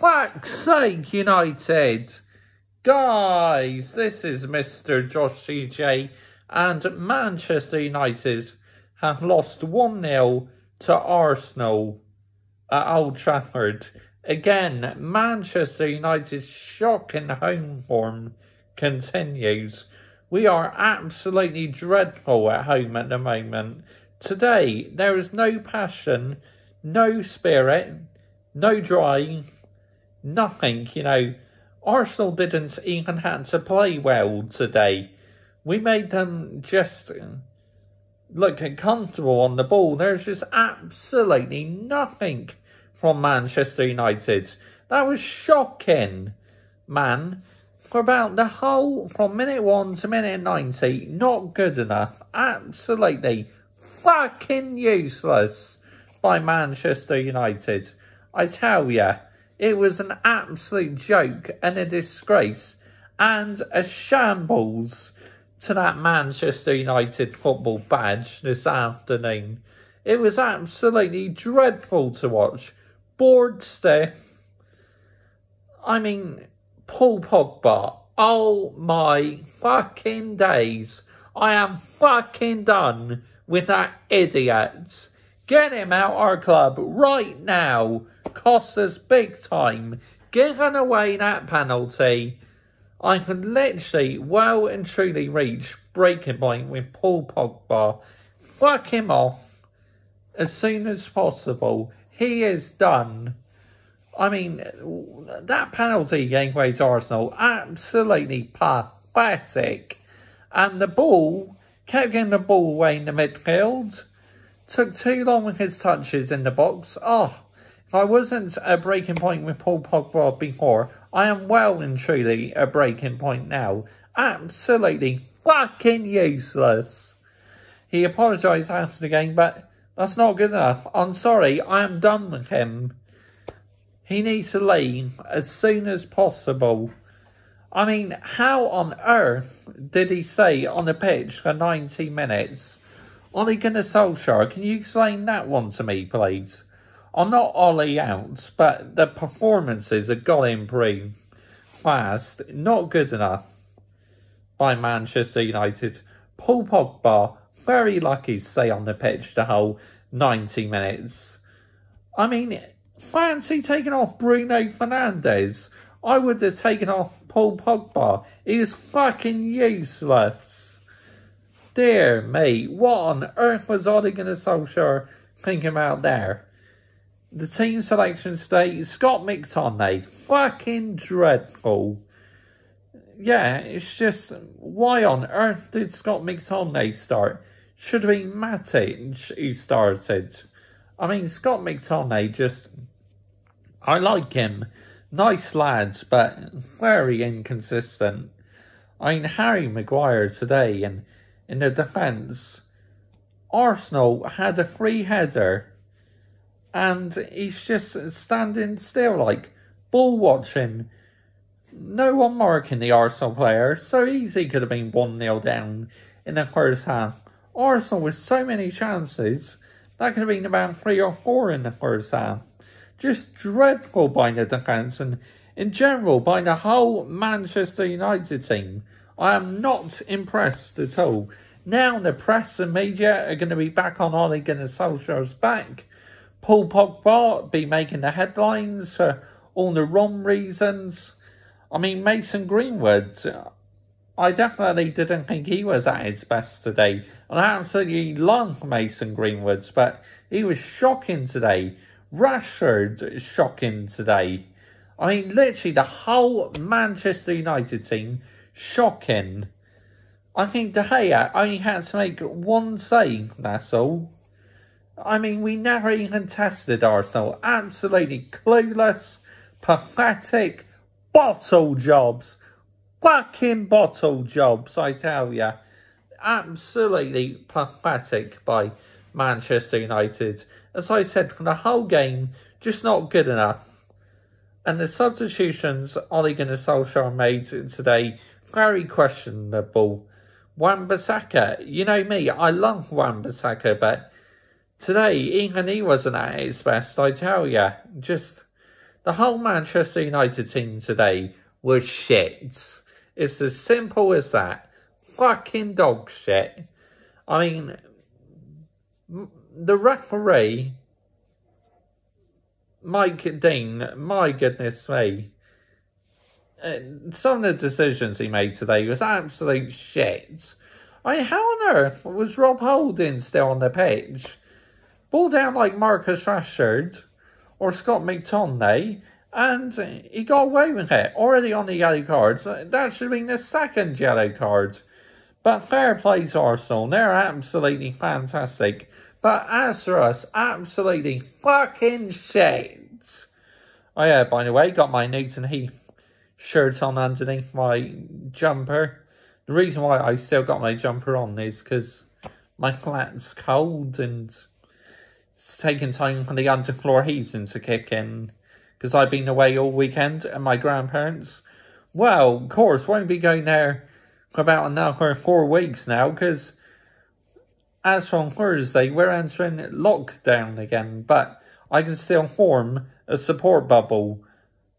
fuck's sake, United! Guys, this is Mr. Josh CJ, and Manchester United have lost 1 0 to Arsenal at Old Trafford. Again, Manchester United's shocking home form continues. We are absolutely dreadful at home at the moment. Today, there is no passion, no spirit, no drive, nothing, you know. Arsenal didn't even have to play well today. We made them just look comfortable on the ball. There's just absolutely nothing from Manchester United. That was shocking, man. For about the whole, from minute 1 to minute 90, not good enough. Absolutely fucking useless by Manchester United. I tell ya, it was an absolute joke and a disgrace and a shambles to that Manchester United football badge this afternoon. It was absolutely dreadful to watch. Bored stiff. I mean, Paul Pogba. Oh my fucking days. I am fucking done with that idiot. Get him out our club right now. Cost us big time. Giving away that penalty. I could literally well and truly reach breaking point with Paul Pogba. Fuck him off as soon as possible. He is done. I mean, that penalty against Wales Arsenal, absolutely pathetic. And the ball, kept getting the ball away in the midfield. Took too long with his touches in the box. Oh, if I wasn't a breaking point with Paul Pogba before, I am well and truly a breaking point now. Absolutely fucking useless. He apologised after the game, but that's not good enough. I'm sorry, I am done with him. He needs to leave as soon as possible. I mean, how on earth did he stay on the pitch for 90 minutes? Ole Gunnar Solskjaer, can you explain that one to me, please? I'm not Ole out, but the performances are going improve fast. Not good enough by Manchester United. Paul Pogba, very lucky to stay on the pitch the whole 90 minutes. I mean, fancy taking off Bruno Fernandes. I would have taken off Paul Pogba. He's fucking useless. Dear me, what on earth was Ole Gunnar Solskjaer thinking about there? The team selection today, Scott McTominay, fucking dreadful. Yeah, it's just, why on earth did Scott McTominay start? Should have been Matic who started. I mean, Scott McTominay just, I like him. Nice lads, but very inconsistent. I mean, Harry Maguire today, and in the defence, Arsenal had a free header and he's just standing still, like ball watching. No one marking the Arsenal player, so easy could have been 1 0 down in the first half. Arsenal with so many chances, that could have been about 3 or 4 in the first half. Just dreadful by the defence and in general by the whole Manchester United team. I am not impressed at all. Now the press and media are going to be back on Ole Gunnar Solskjaer's back Paul Pogba be making the headlines for all the wrong reasons. I mean, Mason Greenwood, I definitely didn't think he was at his best today. And I absolutely love Mason Greenwood, but he was shocking today. Rashford shocking today. I mean, literally the whole Manchester United team shocking. I think De Gea only had to make one save, that's all. I mean, we never even tested Arsenal. Absolutely clueless, pathetic, bottle jobs. Fucking bottle jobs, I tell ya. Absolutely pathetic by Manchester United. As I said, from the whole game, just not good enough. And the substitutions Ole Gunnar Solskjaer made today, very questionable. Wan-Bissaka, you know me, I love Wan-Bissaka, but Today, even he wasn't at his best, I tell you. Just The whole Manchester United team today was shit. It's as simple as that. Fucking dog shit. I mean, the referee, Mike Dean, my goodness me. Some of the decisions he made today was absolute shit. I mean, how on earth was Rob Holding still on the pitch? Ball down like Marcus Rashford or Scott McTominay, and he got away with it. Already on the yellow cards. That should have been the second yellow card. But fair play to Arsenal. They're absolutely fantastic. But as for us, absolutely fucking shit. Oh yeah, by the way, got my Newton Heath shirt on underneath my jumper. The reason why I still got my jumper on is because my flat's cold and it's taking time for the underfloor heating to kick in. Because I've been away all weekend and my grandparents. Well, of course, won't be going there for about another four weeks now because as from Thursday, we're entering lockdown again. But I can still form a support bubble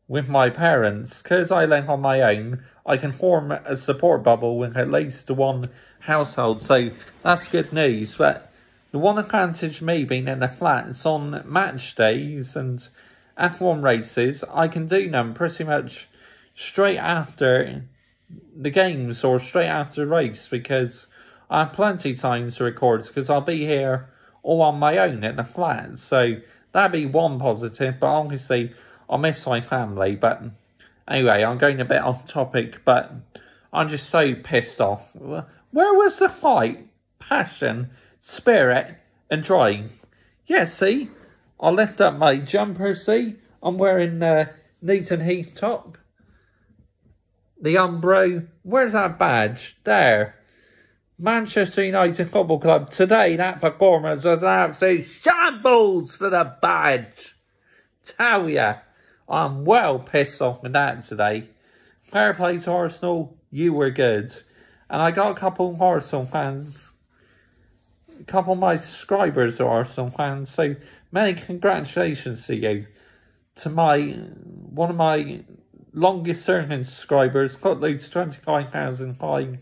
with my parents, because I live on my own, I can form a support bubble with at least one household. So that's good news. But the one advantage me being in the flat is on match days and F1 races, I can do them pretty much straight after the games or straight after the race because I have plenty of time to record because I'll be here all on my own in the flat. So that'd be one positive, but obviously I miss my family, but anyway, I'm going a bit off topic, but I'm just so pissed off. Where was the fight, passion, spirit, and drive? Yeah, see, I left up my jumper, see? I'm wearing uh, Newton Heath top. The Umbro, where's that badge? There. Manchester United Football Club. Today, that performance was an absolute shambles to the badge. Tell ya. I'm well pissed off with that today. Fair play to Arsenal, you were good. And I got a couple of Arsenal fans, a couple of my subscribers are Arsenal fans, so many congratulations to you. To my, one of my longest serving subscribers, Footloose 25,005.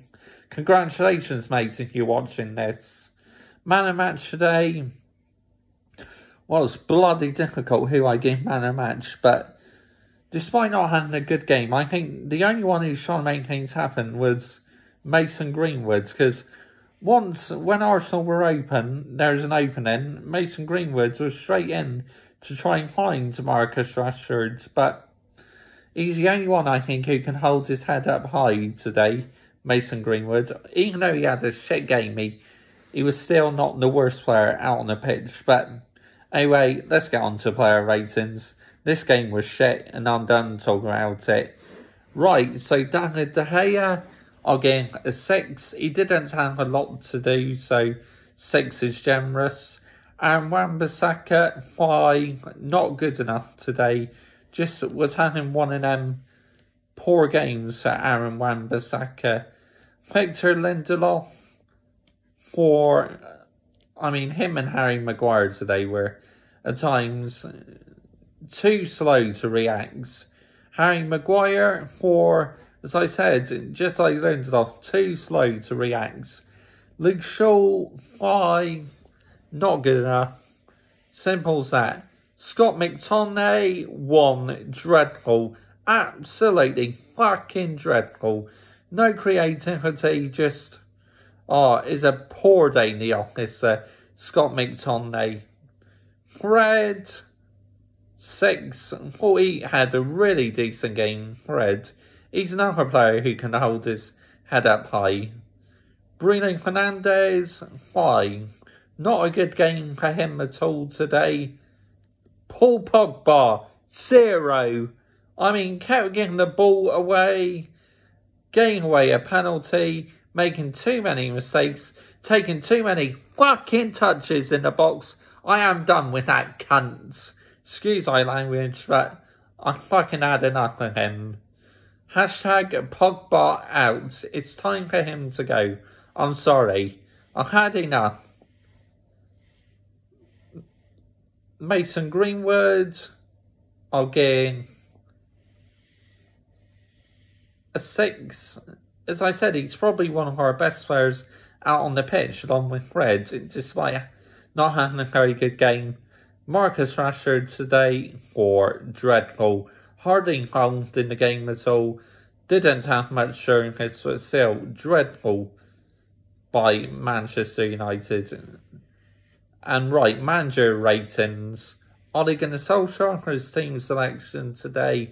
Congratulations, mate, if you're watching this. Man of match today was bloody difficult who I gave man of match, but despite not having a good game, I think the only one who's trying to make things happen was Mason Greenwoods because once when Arsenal were open, there was an opening. Mason Greenwood was straight in to try and find Marcus Rashford, but he's the only one I think who can hold his head up high today. Mason Greenwood, even though he had a shit game, he, he was still not the worst player out on the pitch. But anyway, let's get on to player ratings. This game was shit, and I'm done talking about it. Right, so David De Gea, again, a 6. He didn't have a lot to do, so 6 is generous. And Wan-Bissaka, 5. Not good enough today. Just was having one of them poor games for Aaron Wan-Bissaka. Victor Lindelof, for, I mean, him and Harry Maguire today were at times too slow to react. Harry Maguire, for, as I said, just like Lindelof, too slow to react. Luke Shaw, five, not good enough. Simple as that. Scott McTominay, one, dreadful. Absolutely fucking dreadful. No creativity, just, oh, it's a poor day in the office. Uh, Scott McTominay. Fred, Six, thought he had a really decent game, Fred. He's another player who can hold his head up high. Bruno Fernandes, five. Not a good game for him at all today. Paul Pogba, zero. I mean, kept getting the ball away, getting away a penalty, making too many mistakes, taking too many fucking touches in the box. I am done with that cunt. Excuse my language, but I fucking had enough of him. Hashtag Pogba out. It's time for him to go. I'm sorry. I've had enough. Mason Greenwood. I'll a six. As I said, he's probably one of our best players out on the pitch, along with Fred, despite not having a very good game. Marcus Rashford today for dreadful. Hardly involved in the game at all. Didn't have much showing his, still dreadful by Manchester United. And right, manager ratings. Are they going to Solskjaer for his team selection today?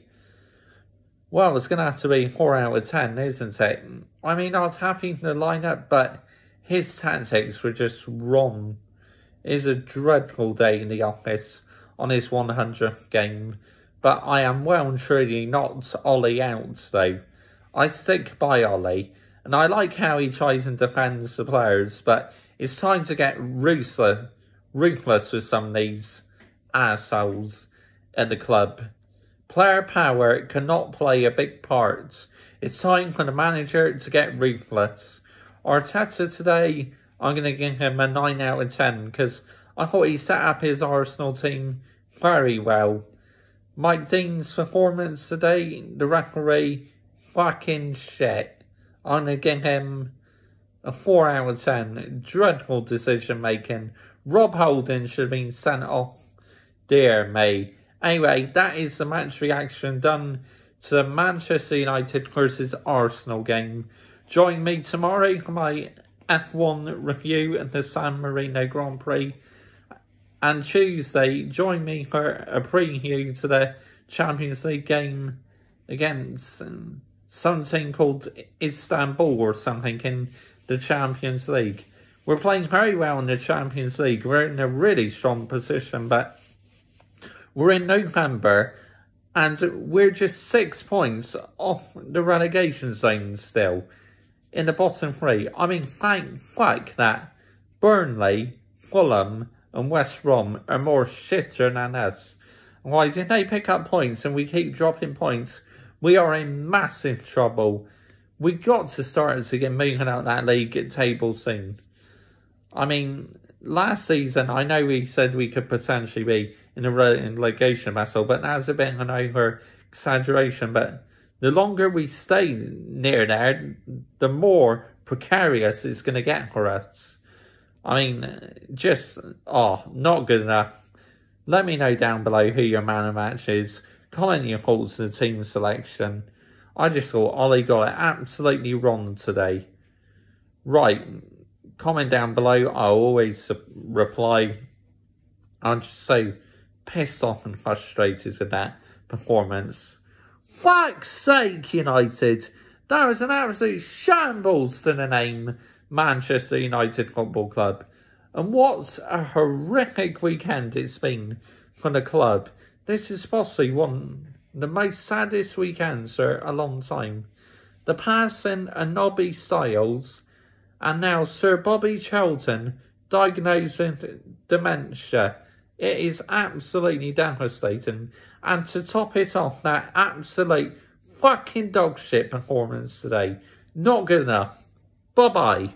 Well, it's going to have to be 4 out of 10, isn't it? I mean, I was happy in the lineup, but his tactics were just wrong. It is a dreadful day in the office on his 100th game, but I am well and truly not Ole out, though. I stick by Ole, and I like how he tries and defends the players, but it's time to get ruthless, ruthless with some of these assholes at the club. Player power cannot play a big part. It's time for the manager to get ruthless. Arteta today, I'm going to give him a 9 out of 10 because I thought he set up his Arsenal team very well. Mike Dean's performance today, the referee, fucking shit. I'm to give him a 4 out of 10. Dreadful decision making. Rob Holding should have been sent off. Dear me. Anyway, that is the match reaction done to the Manchester United versus Arsenal game. Join me tomorrow for my F1 review of the San Marino Grand Prix. And Tuesday, join me for a preview to the Champions League game against something called Istanbul or something in the Champions League. We're playing very well in the Champions League. We're in a really strong position, but we're in November and we're just six points off the relegation zone still in the bottom three. I mean, thank fuck that Burnley, Fulham, and West Brom are more shitter than us. Otherwise, if they pick up points and we keep dropping points, we are in massive trouble. We got to start to get moving out that league table soon. I mean, last season, I know we said we could potentially be in a relegation battle, but that's a bit of an over exaggeration. But the longer we stay near there, the more precarious it's going to get for us. I mean, just, oh, not good enough. Let me know down below who your man of match is. Comment your thoughts on the team selection. I just thought Ole got it absolutely wrong today. Right, comment down below. I'll always reply. I'm just so pissed off and frustrated with that performance. Fuck's sake, United! That was an absolute shambles to the name Manchester United Football Club. And what a horrific weekend it's been for the club. This is possibly one the most saddest weekends for a long time. The passing of Nobby Stiles and now Sir Bobby Charlton diagnosed with dementia. It is absolutely devastating. And to top it off, that absolute fucking dog shit performance today. Not good enough. Bye bye.